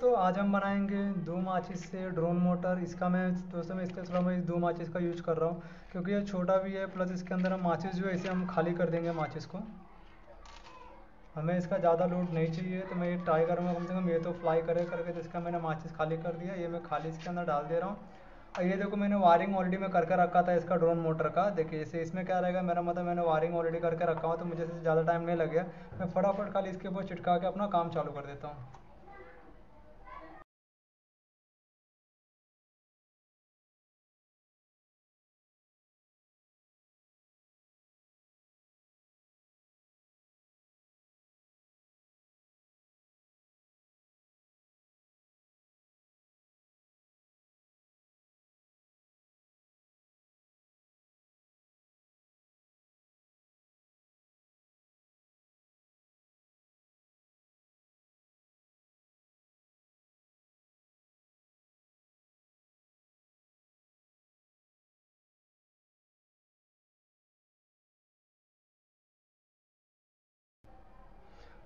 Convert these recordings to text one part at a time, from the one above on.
तो आज हम बनाएँगे दो माचिस से ड्रोन मोटर। इसका मैं दोस्तों, मैं इसके थोड़ा मैं दो माचिस का यूज़ कर रहा हूँ, क्योंकि ये छोटा भी है, प्लस इसके अंदर हम माचिस जो है, इसे हम खाली कर देंगे माचिस को। हमें इसका ज़्यादा लोड नहीं चाहिए तो मैं ये ट्राई करूँगा कम से कम, ये तो फ्लाई करे करके तो इसका मैंने माचिस खाली कर दिया, ये मैं खाली इसके अंदर डाल दे रहा हूँ। और ये देखो, मैंने वायरिंग ऑलरेडी मैं करके रखा था इसका ड्रोन मोटर का। देखिए इसे इसमें क्या रहेगा, मेरा मतलब मैंने वायरिंग ऑलरेडी करके रखा हुआ तो मुझे ज़्यादा टाइम नहीं लगे मैं फटाफट खाली इसके ऊपर चिटका के अपना काम चालू कर देता हूँ।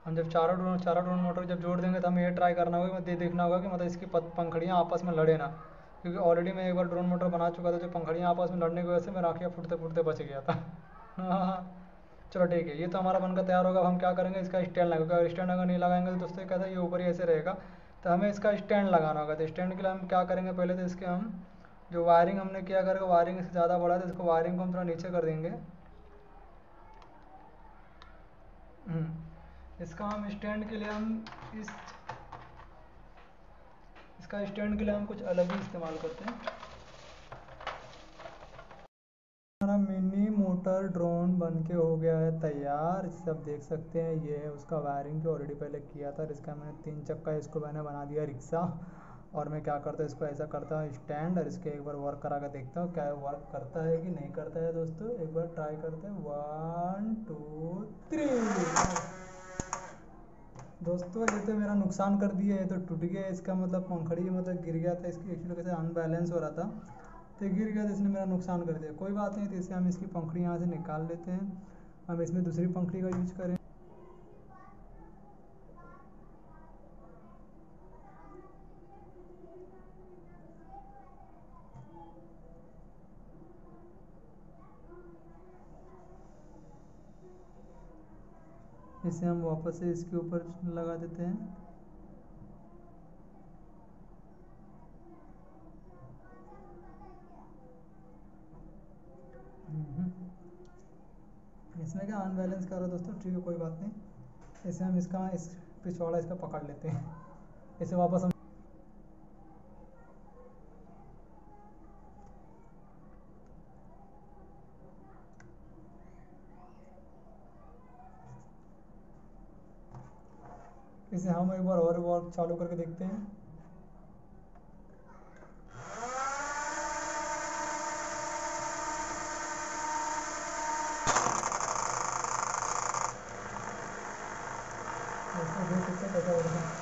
हम जब चारों ड्रोन चारों ड्रोन मोटर जब जोड़ देंगे तो हमें ये ट्राई करना होगा मतलब देखना होगा कि मतलब इसकी पंखड़ियाँ आपस में लड़े ना। क्योंकि ऑलरेडी मैं एक बार ड्रोन मोटर बना चुका था जो पंखड़ियाँ आपस में लड़ने की वजह से मेरा आँखें फूटते फूटते बच गया था। चलो ठीक है, ये तो हमारा बनकर तैयार होगा हम क्या करेंगे, इसका स्टैंड लगाएँगे अगर स्टैंड अगर नहीं लगाएँगे तो दोस्तों कहते हैं ये ऊपर ही ऐसे रहेगा। तो हमें इसका स्टैंड लगाना होगा तो स्टैंड के लिए हम क्या करेंगे, पहले तो इसके हम, जो वायरिंग हमने किया करेगा वायरिंग इससे ज़्यादा बड़ा है तो इसको वायरिंग को हम थोड़ा नीचे कर देंगे। इसका हम स्टैंड के लिए हम इस, इसका स्टैंड के लिए हम कुछ अलग ही इस्तेमाल करते हैं। हमारा मिनी मोटर ड्रोन बन के हो गया है तैयार। इसे आप देख सकते हैं, ये है उसका वायरिंग जो ऑलरेडी पहले किया था इसका मैंने तीन चक्का इसको मैंने बना दिया रिक्शा। और मैं क्या करता हूँ, इसको ऐसा करता हूँ, स्टैंड और इसके एक बार वर्क करा कर देखता हूँ, क्या वर्क करता है कि नहीं करता है दोस्तों। एक बार ट्राई करते हैं। वन टू थ्री दोस्तों, ये तो मेरा नुकसान कर दिया, ये तो टूट गया, इसका मतलब पंखड़ी मतलब गिर गया था, इसकी एक्चुअली कैसे अनबैलेंस हो रहा था तो गिर गया था इसने मेरा नुकसान कर दिया। कोई बात नहीं तो इसे हम इसकी पंखड़ी यहाँ से निकाल लेते हैं, हम इसमें दूसरी पंखड़ी का यूज़ करें। इसे हम वापस से इसके ऊपर लगा देते हैं। हम्म। इसमें क्या अनबैलेंस कर रहा है दोस्तों? ठीक है, कोई बात नहीं। इसे हम इसका, इस पिछवाड़ा इसका पकड़ लेते हैं। इसे वापस इसे हम एक बार और वर्क चालू करके देखते हैं। कैसा हो रहा है